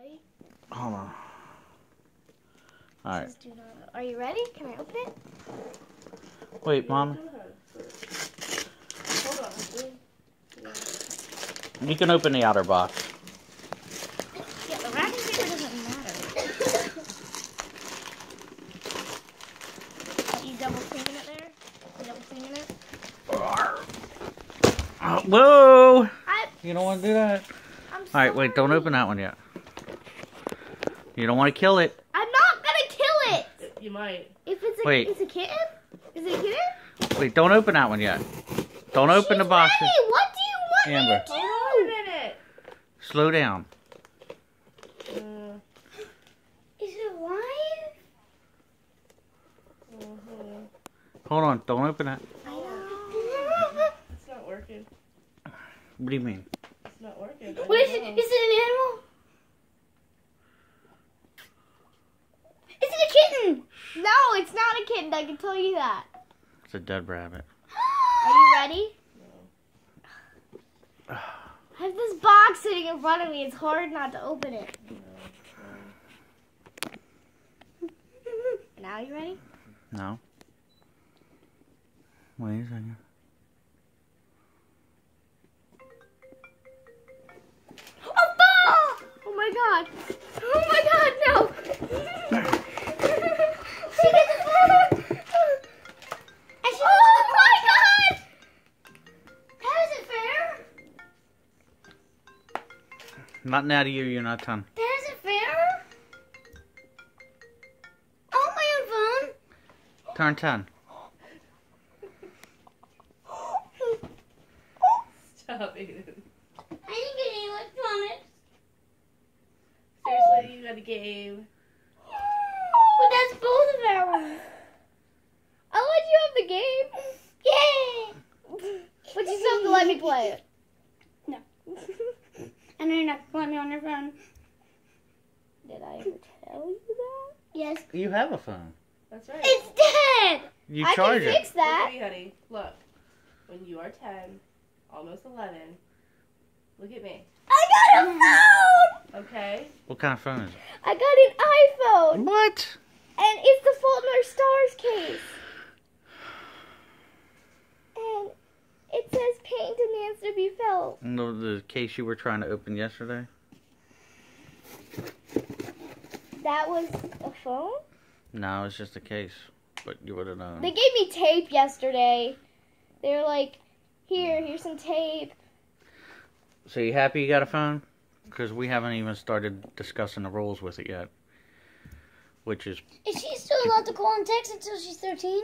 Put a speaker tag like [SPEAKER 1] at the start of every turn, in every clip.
[SPEAKER 1] Ready?
[SPEAKER 2] Hold on. Alright.
[SPEAKER 1] Not. Are you ready? Can I open it?
[SPEAKER 2] Wait, Mom.
[SPEAKER 3] Hold on.
[SPEAKER 2] You can open the outer box.
[SPEAKER 1] Yeah, the wrapping paper doesn't matter. you double cleaning it there? You double cleaning it?
[SPEAKER 2] Oh, whoa!
[SPEAKER 1] I,
[SPEAKER 2] You don't want to do that.
[SPEAKER 1] I'm
[SPEAKER 2] Alright, wait, don't open that one yet. You don't want to kill it.
[SPEAKER 1] I'm not gonna kill it.
[SPEAKER 3] You might.
[SPEAKER 1] If it's a,
[SPEAKER 2] Wait.
[SPEAKER 1] it's a kitten. Is it a kitten?
[SPEAKER 2] Wait, don't open that one yet. Don't open the box.
[SPEAKER 1] ready. What do you want
[SPEAKER 2] Amber.
[SPEAKER 1] me to
[SPEAKER 3] Hold
[SPEAKER 1] do?
[SPEAKER 3] on a minute.
[SPEAKER 2] Slow down.
[SPEAKER 3] Uh,
[SPEAKER 1] Is it live?
[SPEAKER 3] uh-huh.
[SPEAKER 2] Hold on, don't open that.
[SPEAKER 3] It's not working.
[SPEAKER 2] What do you mean?
[SPEAKER 3] It's not working. I
[SPEAKER 1] What is
[SPEAKER 3] don't
[SPEAKER 1] it?
[SPEAKER 3] know.
[SPEAKER 1] Is it an animal? Is it a kitten? No, it's not a kitten. I can tell you that.
[SPEAKER 2] It's a dead rabbit.
[SPEAKER 1] Are you ready? I have this box sitting in front of me. It's hard not to open it. Now you ready?
[SPEAKER 2] No. Wait a second. Not now to you, you're not done.
[SPEAKER 1] That isn't fair? Oh, my own phone!
[SPEAKER 2] Turn 10.
[SPEAKER 3] Stop, Aiden.
[SPEAKER 1] I didn't get any electronics.
[SPEAKER 3] Seriously, you got a game.
[SPEAKER 1] But that's both of our ones. I'll let you have the game. Yay! But you still have to let me play it. No. And you're not going to let me on your phone. Did I ever tell you that? Yes.
[SPEAKER 2] You have a phone.
[SPEAKER 3] That's right.
[SPEAKER 1] It's dead!
[SPEAKER 2] You
[SPEAKER 1] I
[SPEAKER 2] charge
[SPEAKER 1] can
[SPEAKER 2] it.
[SPEAKER 1] fix
[SPEAKER 3] Look
[SPEAKER 1] that.
[SPEAKER 3] at me, honey. Look. When you are 10, almost 11, look at me.
[SPEAKER 1] I got a phone!
[SPEAKER 3] Okay?
[SPEAKER 2] What kind of phone is it?
[SPEAKER 1] I got an iPhone.
[SPEAKER 2] What?
[SPEAKER 1] And it's the Fault in Our Stars case. And it says pain demands
[SPEAKER 2] the case you were trying to open yesterday?
[SPEAKER 1] That was a phone?
[SPEAKER 2] No, it's just a case. But you would have known.
[SPEAKER 1] They gave me tape yesterday. They were like, here, here's some tape.
[SPEAKER 2] So you happy you got a phone? Because we haven't even started discussing the rules with it yet. Which is,
[SPEAKER 1] Is she still allowed to call and text until she's 13?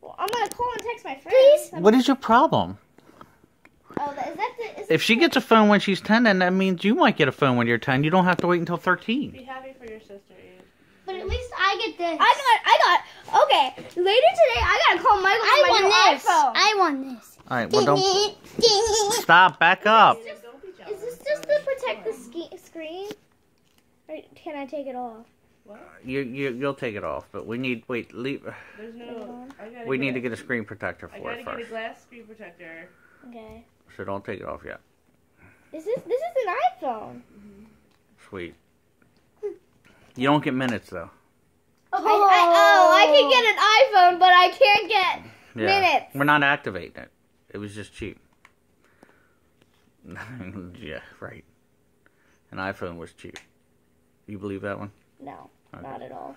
[SPEAKER 1] Well, I'm going to call and text my friends. Please?
[SPEAKER 2] what is your problem?
[SPEAKER 1] Oh, that, is that the... Is
[SPEAKER 2] If she gets a phone when she's 10, then that means you might get a phone when you're 10. You don't have to wait until 13.
[SPEAKER 3] Be happy for your sister, Aiden.
[SPEAKER 1] But at least I get this. I got, I got, okay. Later today, I gotta call Michael
[SPEAKER 4] I
[SPEAKER 1] for my
[SPEAKER 4] want
[SPEAKER 1] new
[SPEAKER 4] this.
[SPEAKER 1] iPhone.
[SPEAKER 4] I want this.
[SPEAKER 2] Alright, well, don't. Stop, back up.
[SPEAKER 3] Aiden, don't be jealous.
[SPEAKER 1] Is this just to protect the ski- screen? Or can I take it off?
[SPEAKER 3] What?
[SPEAKER 2] Uh, you, you, you'll take it off, but we need, wait, leave.
[SPEAKER 3] There's no. I gotta
[SPEAKER 2] We need to
[SPEAKER 3] get,
[SPEAKER 2] get a screen protector for it. first.
[SPEAKER 3] I gotta get a
[SPEAKER 2] first.
[SPEAKER 3] glass screen protector.
[SPEAKER 1] Okay.
[SPEAKER 2] So don't take it off yet.
[SPEAKER 1] This Is this this is an iPhone? Mm-hmm.
[SPEAKER 2] Sweet. You don't get minutes, though.
[SPEAKER 1] Oh, I, I, oh, I can get an iPhone, but I can't get
[SPEAKER 2] Yeah.
[SPEAKER 1] minutes.
[SPEAKER 2] We're not activating it. It was just cheap. yeah, right. An iPhone was cheap. You believe that one?
[SPEAKER 1] No,
[SPEAKER 2] Okay.
[SPEAKER 1] not at all.